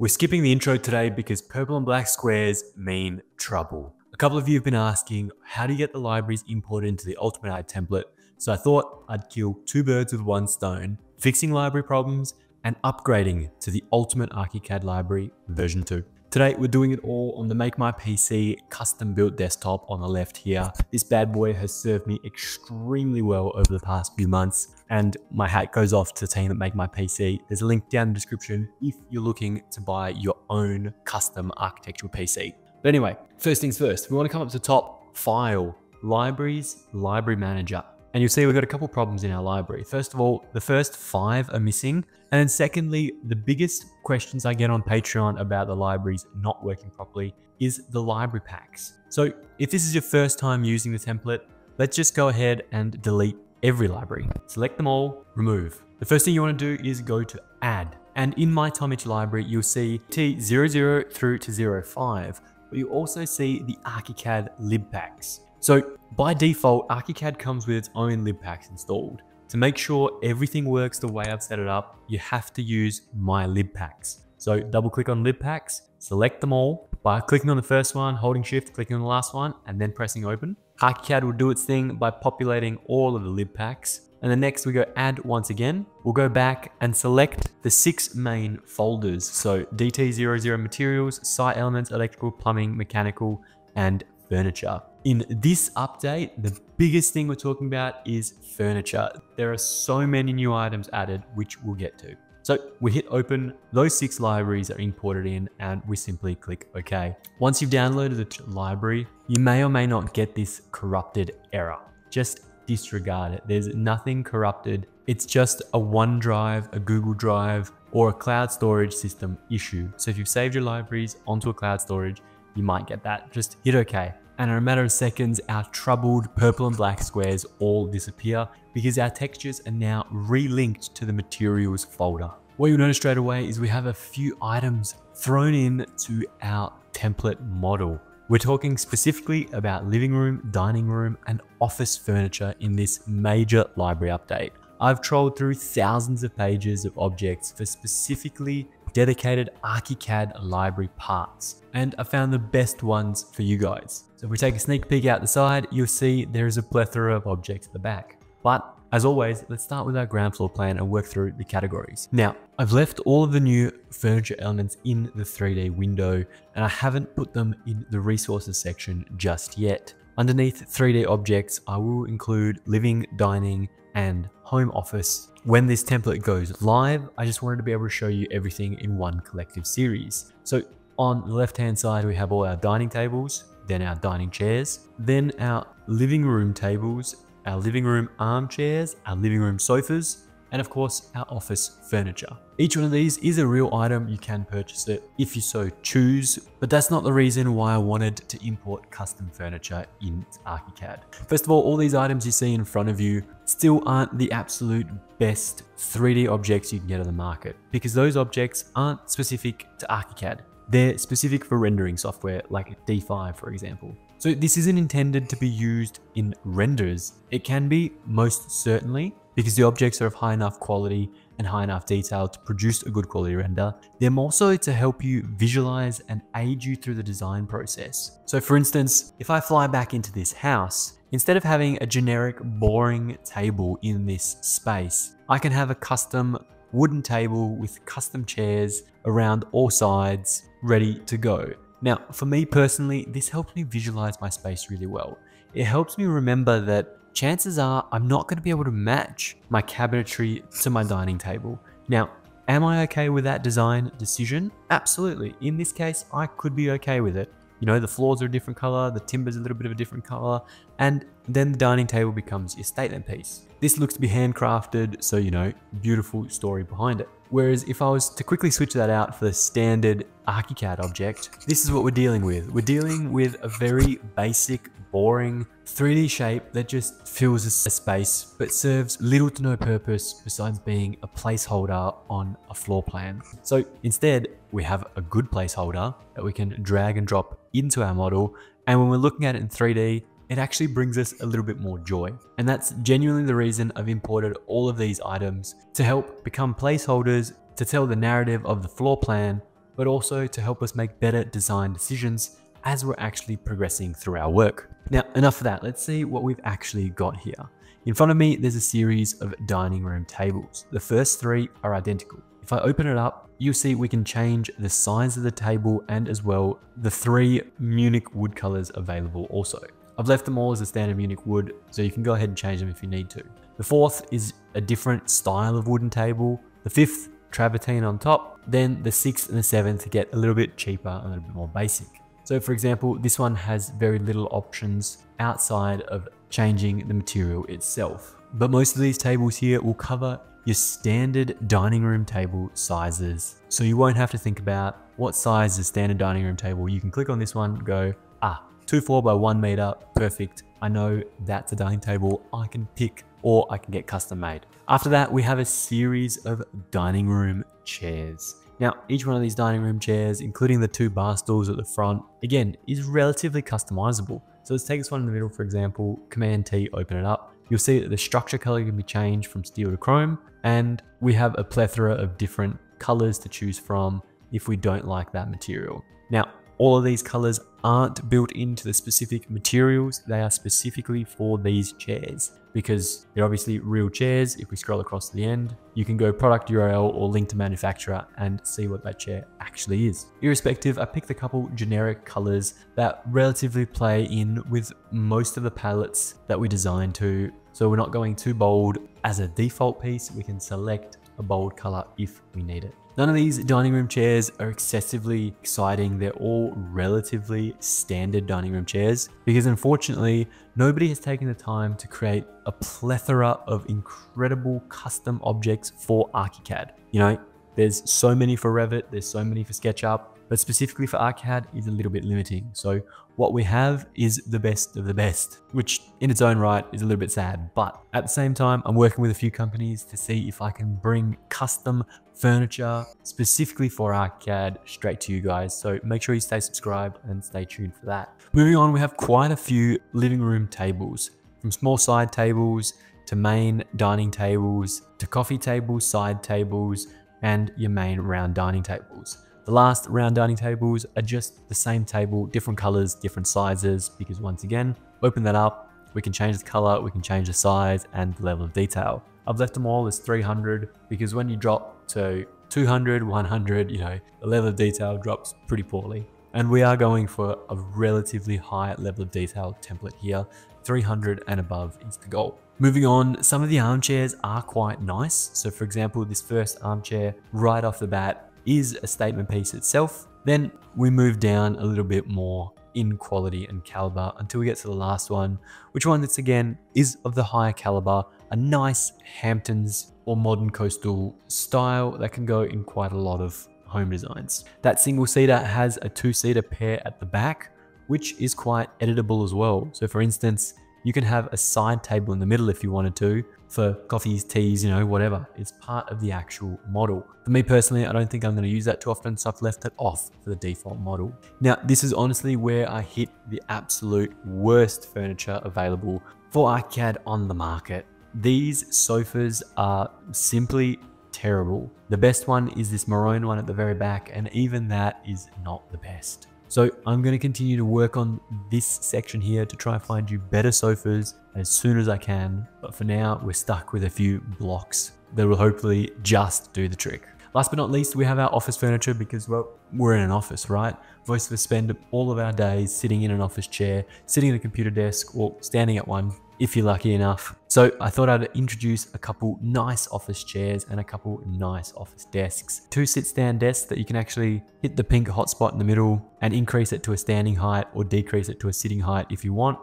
We're skipping the intro today because purple and black squares mean trouble. A couple of you have been asking, how do you get the libraries imported into the Ultimate AI template? So I thought I'd kill two birds with one stone, fixing library problems and upgrading to the Ultimate ArchiCAD library version 2. Today, we're doing it all on the Make My PC custom built desktop on the left here. This bad boy has served me extremely well over the past few months, and my hat goes off to the team at Make My PC. There's a link down in the description if you're looking to buy your own custom architectural PC. But anyway, first things first, we want to come up to the top, File, Libraries, Library Manager. And you'll see we've got a couple problems in our library. First of all, the first five are missing. And then secondly, the biggest questions I get on Patreon about the libraries not working properly is the library packs. So if this is your first time using the template, let's just go ahead and delete every library. Select them all, remove. The first thing you want to do is go to add. And in my Tomic library, you'll see T00 through to 05, but you also see the ArchiCAD lib packs. So by default, ArchiCAD comes with its own lib packs installed. To make sure everything works the way I've set it up, you have to use my lib packs. So double click on lib packs, select them all by clicking on the first one, holding shift, clicking on the last one, and then pressing open. ArchiCAD will do its thing by populating all of the lib packs. And then next we go add once again. We'll go back and select the six main folders. So DT00 materials, site elements, electrical, plumbing, mechanical, and furniture. In this update, the biggest thing we're talking about is furniture. There are so many new items added, which we'll get to. So we hit open, those six libraries are imported in and we simply click OK. Once you've downloaded the library, you may or may not get this corrupted error. Just disregard it. There's nothing corrupted. It's just a OneDrive, a Google Drive, or a cloud storage system issue. So if you've saved your libraries onto a cloud storage, you might get that. Just hit OK. And in a matter of seconds, our troubled purple and black squares all disappear because our textures are now relinked to the materials folder. What you'll notice straight away is we have a few items thrown in to our template model. We're talking specifically about living room, dining room, and office furniture in this major library update. I've trolled through thousands of pages of objects for specifically dedicated ArchiCAD library parts, and I found the best ones for you guys. So if we take a sneak peek out the side, you'll see there is a plethora of objects at the back. But as always, let's start with our ground floor plan and work through the categories. Now, I've left all of the new furniture elements in the 3D window and I haven't put them in the resources section just yet. Underneath 3D objects, I will include living, dining, and home office. When this template goes live, I just wanted to be able to show you everything in one collective series. So on the left hand side, we have all our dining tables, then our dining chairs, then our living room tables, our living room armchairs, our living room sofas, and of course our office furniture. Each one of these is a real item, you can purchase it if you so choose, but that's not the reason why I wanted to import custom furniture in ArchiCAD. First of all, all these items you see in front of you still aren't the absolute best 3D objects you can get on the market because those objects aren't specific to ArchiCAD. They're specific for rendering software like D5 for example. So this isn't intended to be used in renders. It can be most certainly because the objects are of high enough quality and high enough detail to produce a good quality render. They're more so to help you visualize and aid you through the design process. So for instance, if I fly back into this house, instead of having a generic boring table in this space, I can have a custom wooden table with custom chairs around all sides ready to go. Now, for me personally, this helps me visualize my space really well. It helps me remember that chances are I'm not going to be able to match my cabinetry to my dining table. Now, am I okay with that design decision? Absolutely. In this case, I could be okay with it. You know, the floors are a different color, the timber's a little bit of a different color, and then the dining table becomes your statement piece. This looks to be handcrafted, so you know, beautiful story behind it. Whereas if I was to quickly switch that out for the standard ArchiCAD object, this is what we're dealing with. We're dealing with a very basic, boring 3D shape that just fills a space but serves little to no purpose besides being a placeholder on a floor plan. So instead, we have a good placeholder that we can drag and drop into our model and when we're looking at it in 3D, it actually brings us a little bit more joy. And that's genuinely the reason I've imported all of these items to help become placeholders to tell the narrative of the floor plan but also to help us make better design decisions as we're actually progressing through our work. Now, enough of that. Let's see what we've actually got here. In front of me, there's a series of dining room tables. The first three are identical. If I open it up, you'll see we can change the size of the table and as well the three Munich wood colors available also. I've left them all as a standard Munich wood, so you can go ahead and change them if you need to. The fourth is a different style of wooden table. The fifth, travertine on top. Then the sixth and the seventh get a little bit cheaper, and a little bit more basic. So for example, this one has very little options outside of changing the material itself. But most of these tables here will cover your standard dining room table sizes. So you won't have to think about what size is standard dining room table. You can click on this one, go, ah, two four by 1 meter, perfect. I know that's a dining table I can pick or I can get custom made. After that, we have a series of dining room chairs. Now, each one of these dining room chairs, including the two bar stools at the front, again, is relatively customizable. So let's take this one in the middle, for example, Command T, open it up. You'll see that the structure color can be changed from steel to chrome, and we have a plethora of different colors to choose from if we don't like that material. Now, all of these colors aren't built into the specific materials, they are specifically for these chairs because they're obviously real chairs. If we scroll across to the end, you can go product URL or link to manufacturer and see what that chair actually is. Irrespective, I picked a couple generic colors that relatively play in with most of the palettes that we designed to. So we're not going too bold. As a default piece, we can select a bold color if we need it. None of these dining room chairs are excessively exciting. They're all relatively standard dining room chairs because unfortunately, nobody has taken the time to create a plethora of incredible custom objects for ArchiCAD. You know, there's so many for Revit, there's so many for SketchUp, but specifically for ArchiCAD is a little bit limiting. So what we have is the best of the best, which in its own right is a little bit sad. But at the same time, I'm working with a few companies to see if I can bring custom furniture specifically for ArchiCAD straight to you guys. So make sure you stay subscribed and stay tuned for that. Moving on, we have quite a few living room tables from small side tables to main dining tables to coffee tables, side tables, and your main round dining tables. The last round dining tables are just the same table, different colors, different sizes, because once again, open that up, we can change the color, we can change the size and the level of detail. I've left them all as 300 because when you drop to 200, 100, you know, the level of detail drops pretty poorly. And we are going for a relatively high level of detail template here. 300 and above is the goal. Moving on, some of the armchairs are quite nice. So for example, this first armchair right off the bat is a statement piece itself. Then we move down a little bit more in quality and caliber until we get to the last one, which one that's again is of the higher caliber, a nice Hamptons or modern coastal style that can go in quite a lot of home designs. That single seater has a two seater pair at the back, which is quite editable as well. So for instance, you can have a side table in the middle if you wanted to for coffees, teas, you know, whatever. It's part of the actual model. For me personally, I don't think I'm going to use that too often, so I've left it off for the default model. Now, this is honestly where I hit the absolute worst furniture available for ArchiCAD on the market. These sofas are simply terrible. The best one is this maroon one at the very back, and even that is not the best. So I'm going to continue to work on this section here to try and find you better sofas as soon as I can. But for now, we're stuck with a few blocks that will hopefully just do the trick. Last but not least, we have our office furniture because, well, we're in an office, right? Most of us spend all of our days sitting in an office chair, sitting at a computer desk, or standing at one if you're lucky enough. So I thought I'd introduce a couple nice office chairs and a couple nice office desks. Two sit stand desks that you can actually hit the pink hotspot in the middle and increase it to a standing height or decrease it to a sitting height if you want.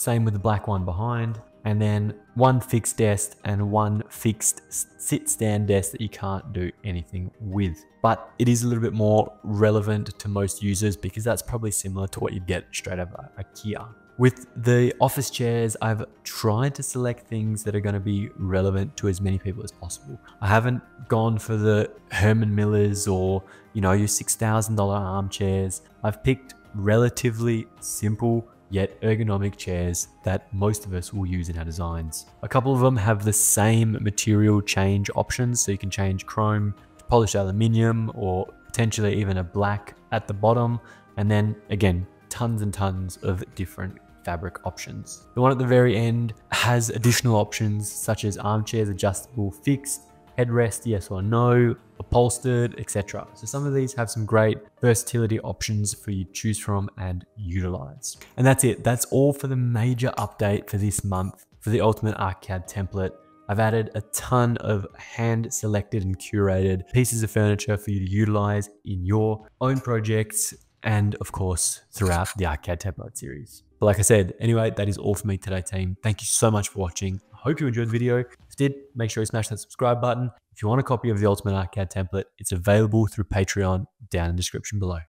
Same with the black one behind. And then one fixed desk and one fixed sit stand desk that you can't do anything with. But it is a little bit more relevant to most users because that's probably similar to what you'd get straight out of IKEA. With the office chairs, I've tried to select things that are going to be relevant to as many people as possible. I haven't gone for the Herman Millers or, you know, your $6,000 armchairs. I've picked relatively simple yet ergonomic chairs that most of us will use in our designs. A couple of them have the same material change options, so you can change chrome to polished aluminium or potentially even a black at the bottom, and then again, tons and tons of different fabric options. The one at the very end has additional options such as armchairs, adjustable, fixed, headrest, yes or no, upholstered, etc. So some of these have some great versatility options for you to choose from and utilize. And that's it. That's all for the major update for this month for the Ultimate ArchiCAD template. I've added a ton of hand selected and curated pieces of furniture for you to utilize in your own projects and of course throughout the ArchiCAD template series. But like I said, anyway, that is all for me today, team. Thank you so much for watching. I hope you enjoyed the video. If you did, make sure you smash that subscribe button. If you want a copy of the Ultimate ArchiCAD template, it's available through Patreon down in the description below.